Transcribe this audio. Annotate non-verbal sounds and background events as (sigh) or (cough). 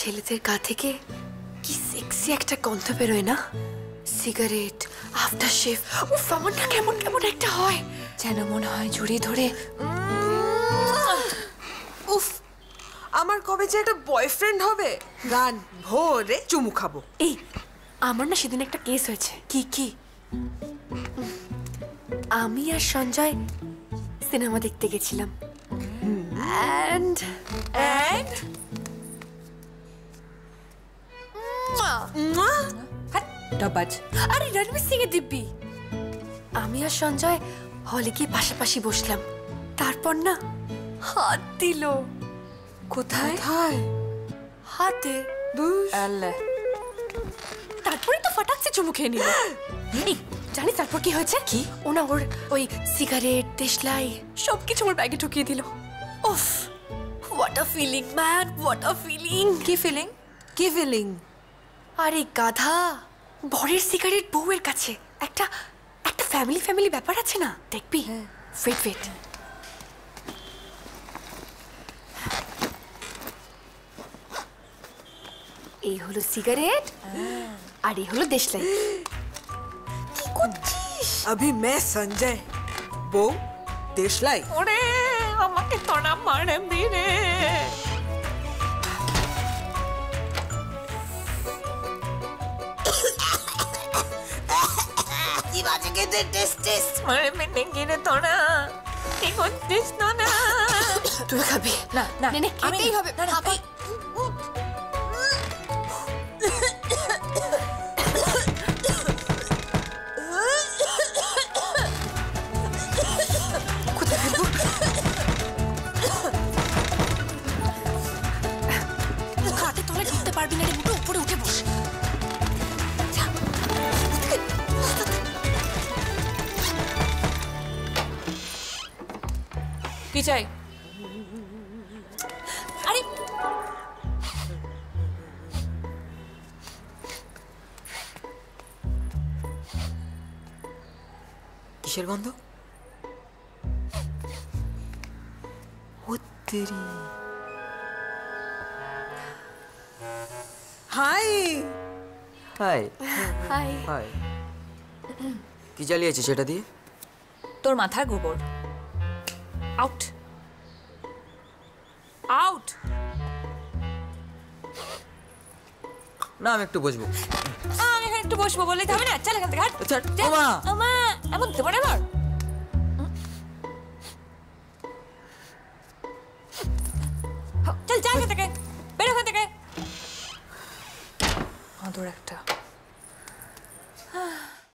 ছেলেদের গা থেকে কি সেক্সি একটা গন্ধ বেরোয় না? সিগারেট আফটার শেভ উফ আমার কেমন কেমন একটা হয়? যেন মনে হয় জড়িয়ে ধরে উফ আমার কবে যে একটা বয়ফ্রেন্ড হবে? গান ভোরে চুমু খাব। এই আমার না সেদিন একটা কেস হয়েছে। কি কি? আমি আর সঞ্জয় সিনেমা দেখতে গেছিলাম। অ্যান্ড অ্যান্ড ডাবাজ। আরে রণবীর সিং এর দিব্যি। আমি আর সঞ্জয় হলে গিয়ে পাশাপাশি বসলাম। তারপর না হাত দিল। কোথায়? হায় হাতে। আল্লাহ। তারপরে তো ফটাকছে চুমু খেয়ে নিল। জানিস তারপর কি হয়েছে? কি? ওনা ওর ওই সিগারেট দেশলাই সব কিছু ওর ব্যাগে ঢুকিয়ে দিল। উফ what a feeling man what a feeling কি ফিলিং কি ফিলিং আরে গাধা। বরের সিগারেট বউয়ের কাছে। একটা একটা ফ্যামিলি ফ্যামিলি ব্যাপার আছে না? দেখবি। হ্যাঁ। ওয়েট ওয়েট এই হলো সিগারেট হ্যাঁ। আর এই হলো দেশলাই। কি করছিস? আমি মে সঞ্জয় বউ দেশলাই ওরে আমাকে তোরা মারে বাজে টেস্ট টেস্ট মারবি নাকি রে তোরা। কি করছিস না। (coughs) তুই খাবি। নে, নে, খেতেই হবে। না না কি চাই? আরে! কিসের গন্ধ? তেরি। হাই! হাই। হাই। হাই। কি জ্বালিয়েছে সেটা দিয়ে? তোর মাথার গোবর। আউট আউট না আমি একটু বসবো। আমি এখানে একটু বসবো বললেই তো হবে না। চল এখান থেকে হাট। ওমা। ওমা এমন এবার হ, চল যা এখান থেকে। বের এখান থেকে। আদর একটা।